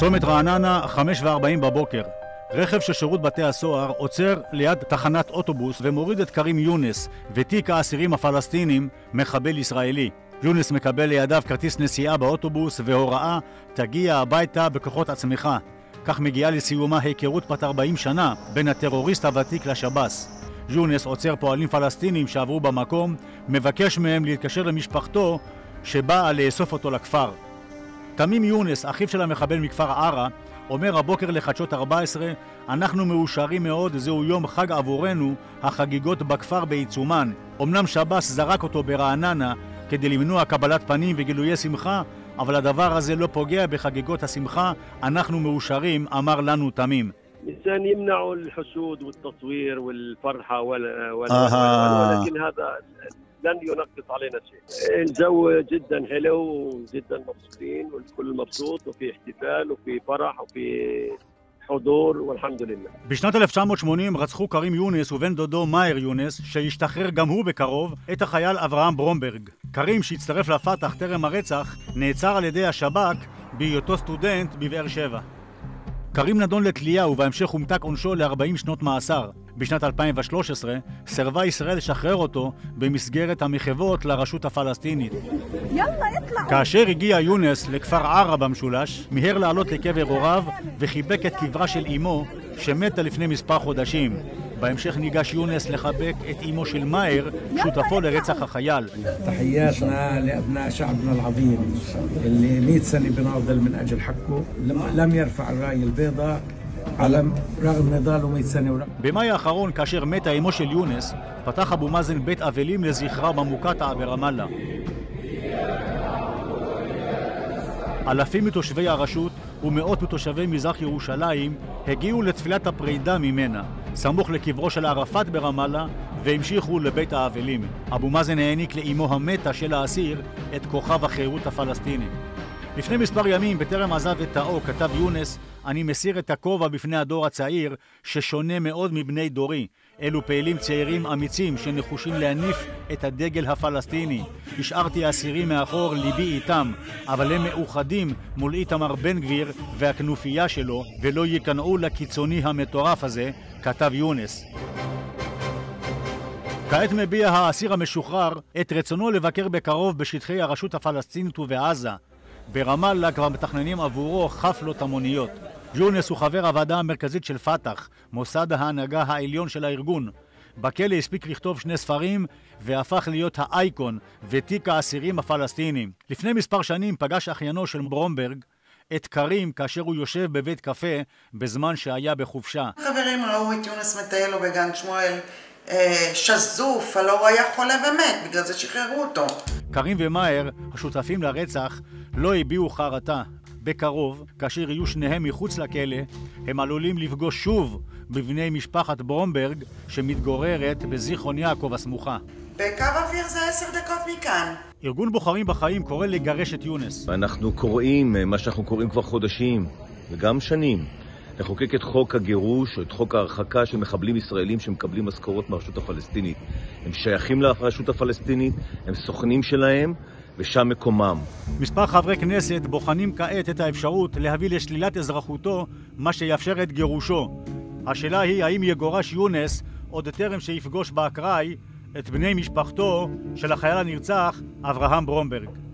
צומת רעננה, חמש וארבעים בבוקר. רכב של שירות בתי הסוהר עוצר ליד תחנת אוטובוס ומוריד את כרים יונס ותיק האסירים הפלסטינים, מחבל ישראלי. יונס מקבל לידיו כרטיס נסיעה באוטובוס והוראה תגיע הביתה בכוחות עצמך. כך מגיעה לסיומה היכרות בת 40 שנה בין הטרוריסט הוותיק לשב"ס. יונס עוצר פועלים פלסטינים שעברו במקום, מבקש מהם להתקשר למשפחתו שבאה לאסוף אותו לכפר. תמים יונס, אחיו של המחבל מכפר ערה, אומר הבוקר לחדשות 14, אנחנו מאושרים מאוד, זהו יום חג עבורנו, החגיגות בכפר בעיצומן. אמנם שב"ס זרק אותו ברעננה כדי למנוע קבלת פנים וגילויי שמחה, אבל הדבר הזה לא פוגע בחגיגות השמחה, אנחנו מאושרים, אמר לנו תמים. الانسان يمنع الحشود والتصوير والفرحه ولا ولا آه. ولكن هذا لن ينقص علينا شيء الجو جدا حلو وجدا مبسوطين والكل مبسوط وفي احتفال وفي فرح وفي حضور والحمد لله. בשנת 1980 רצחו כרים יונס ובן דודו מאיר יונס, שהשתחרר גם הוא בקרוב, את החייל אברהם ברומברג. כרים, שהצטרף לפת"ח טרם הרצח, נעצר על ידי השב"כ בהיותו סטודנט בבאר שבע. כרים נדון לתלייה ובהמשך הומתק עונשו ל-40 שנות מאסר. בשנת 2013 סירבה ישראל לשחרר אותו במסגרת המחוות לרשות הפלסטינית. כאשר הגיע יונס לכפר ערה במשולש, מיהר לעלות לקבר הוריו וחיבק את קברה של אמו שמתה לפני מספר חודשים. בהמשך ניגש יונס לחבק את אמו של מאיר, שותפו לרצח החייל. تحياتنا لأبناء شعبنا العظيم اللي 100 سنة بناضل من أجل حقه لم يرفع الراية البيضاء على رغم نضاله 100 سنة ورغم במאי האחרון, כאשר מתה אמו של יונס, פתח אבו מאזן בית אבלים לזכרה במוקטעה ברמאללה. אלפים מתושבי הרשות ומאות מתושבי מזרח ירושלים הגיעו לתפילת הפרידה ממנה, סמוך לקברו של ערפאת ברמאללה, והמשיכו לבית האבלים. אבו מאזן העניק לאמו המתה של האסיר את כוכב החירות הפלסטיני. לפני מספר ימים, בטרם עזב את תאו, כתב יונס, אני מסיר את הכובע בפני הדור הצעיר, ששונה מאוד מבני דורי. אלו פעילים צעירים אמיצים שנחושים להניף את הדגל הפלסטיני. השארתי אסירים מאחור, ליבי איתם, אבל הם מאוחדים מול איתמר בן גביר והכנופיה שלו, ולא ייכנעו לקיצוני המטורף הזה, כתב יונס. כעת מביע האסיר המשוחרר את רצונו לבקר בקרוב בשטחי הרשות הפלסטינית ובעזה. ברמאללה כבר מתכננים עבורו חפלות המוניות. יונס הוא חבר הוועדה המרכזית של פת"ח, מוסד ההנהגה העליון של הארגון. בכלא הספיק לכתוב שני ספרים והפך להיות האייקון ותיק האסירים הפלסטינים. לפני מספר שנים פגש אחיינו של ברומברג את קרים כאשר הוא יושב בבית קפה בזמן שהיה בחופשה. חברים ראו את יונס מטיילו בגן שמואל אה, שזוף, הלא הוא היה חולה ומת, בגלל זה שחררו אותו. קרים ומאיר, השותפים לרצח, לא הביעו חרטה. בקרוב, כאשר יהיו שניהם מחוץ לכלא, הם עלולים לפגוש שוב בבני משפחת ברומברג שמתגוררת בזיכרון יעקב הסמוכה. בקו אוויר זה עשר דקות מכאן. ארגון בוחרים בחיים קורא לגרש את יונס. אנחנו קוראים מה שאנחנו קוראים כבר חודשים, וגם שנים, לחוקק את חוק הגירוש, או את חוק ההרחקה של מחבלים ישראלים שמקבלים משכורות מהרשות הפלסטינית. הם שייכים לרשות הפלסטינית, הם סוכנים שלהם, ושם מקומם. מספר חברי כנסת בוחנים כעת את האפשרות להביא לשלילת אזרחותו, מה שיאפשר את גירושו. השאלה היא האם יגורש יונס עוד טרם שיפגוש באקראי את בני משפחתו של החייל הנרצח אברהם ברומברג.